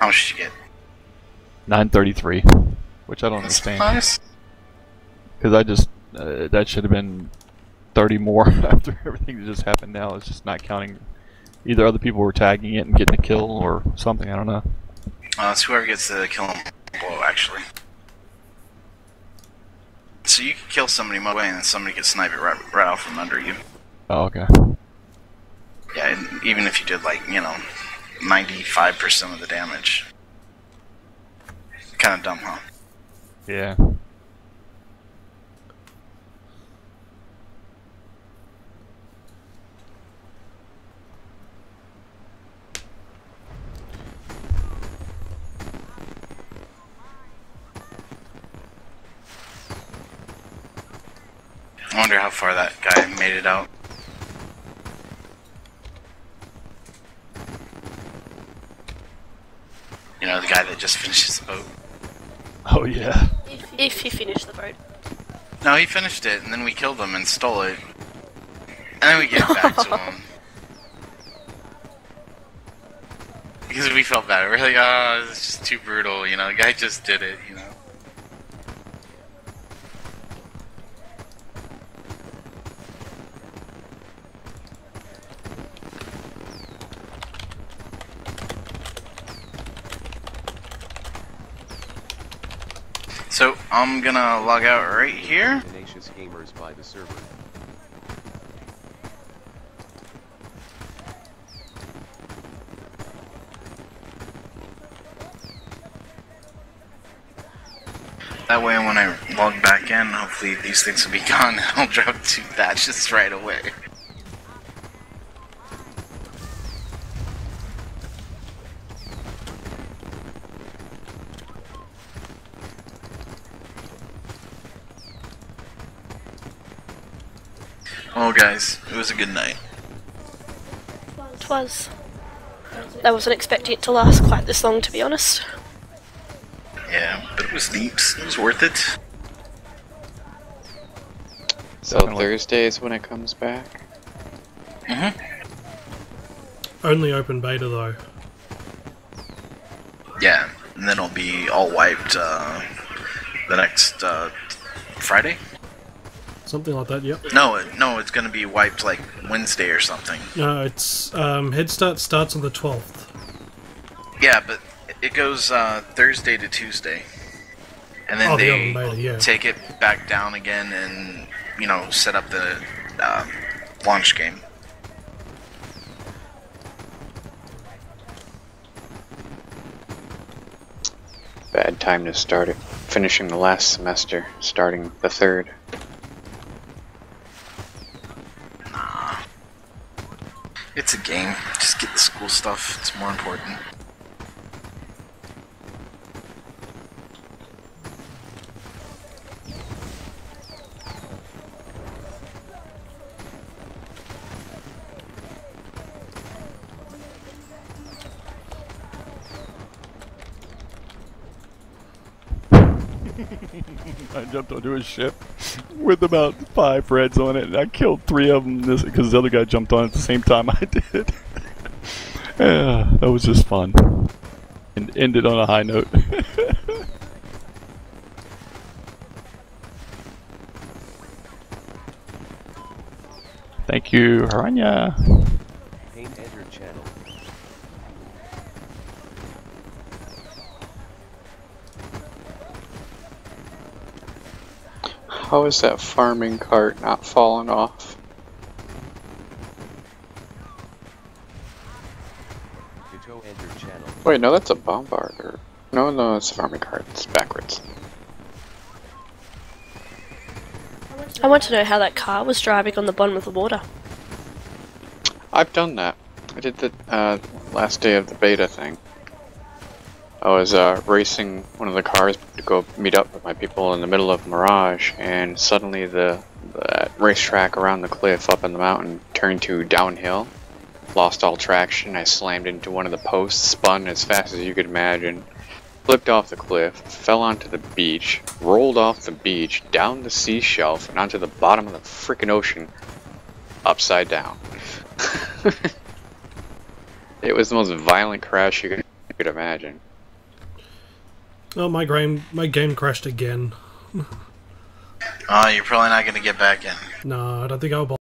How much did you get? 933, which I don't That's understand. nice. Because I just, uh, that should have been 30 more after everything that just happened now. It's just not counting. Either other people were tagging it and getting a kill or something, I don't know. Uh, it's whoever gets the kill blow, actually. So you can kill somebody one way and then somebody can snipe it right, right out from under you. Oh, okay. Yeah, and even if you did like, you know, 95% of the damage. Kind of dumb, huh? Yeah. I wonder how far that guy made it out. You know, the guy that just finishes the boat. Oh, yeah. If he finished the boat. No, he finished it, and then we killed him and stole it. And then we gave it back to him. Because we felt bad. We're like, ah, oh, it's just too brutal, you know, the guy just did it, you know. So, I'm gonna log out right here. Tenacious gamers by the server. That way, when I log back in, hopefully these things will be gone and I'll drop two batches right away. Well, guys, it was a good night. Twas. I wasn't expecting it to last quite this long, to be honest. Yeah, but it was neat. It was worth it. So Definitely. Thursday is when it comes back. Mm-hmm. Only open beta though. Yeah, and then it'll be all wiped uh, the next uh, Friday. Something like that, yep. No, no, it's gonna be wiped like Wednesday or something. No, it's um, Head Start starts on the 12th. Yeah, but it goes uh, Thursday to Tuesday, and then Oh, they open beta, yeah. take it back down again and you know set up the uh, launch game. Bad time to start it. Finishing the last semester, starting the third. It's a game. Just get the school stuff. It's more important. I jumped onto a ship with about five reds on it, and I killed three of them because the other guy jumped on at the same time I did. yeah, that was just fun. And ended on a high note. Thank you, Haranya. How is that farming cart not falling off? Ditto entered channel. Wait, no, that's a bombarder. No, no, it's a farming cart. It's backwards. I want to know how that car was driving on the bottom of the water. I've done that. I did the uh, last day of the beta thing. I was uh, racing one of the cars to go meet up with my people in the middle of Mirage, and suddenly the racetrack around the cliff up in the mountain turned to downhill. Lost all traction. I slammed into one of the posts, spun as fast as you could imagine, flipped off the cliff, fell onto the beach, rolled off the beach, down the sea shelf, and onto the bottom of the freaking ocean, upside down. it was the most violent crash you could, you could imagine. Oh, my game, my game crashed again. Oh, you're probably not gonna get back in. No, I don't think I'll